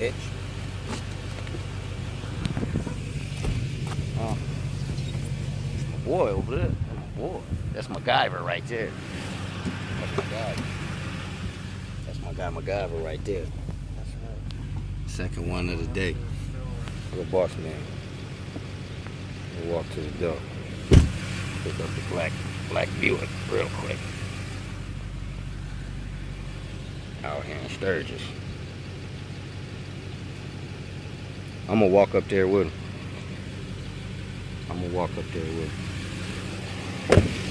itch. Oh. That's my boy over there. That's my boy. That's MacGyver right there. That's my guy. That's my guy MacGyver right there. That's right. Second one of the day. The boss man. We'll walk to the door. Pick up the black black Buick real quick. Out here in Sturgis. I'm gonna walk up there with him. I'm gonna walk up there with him.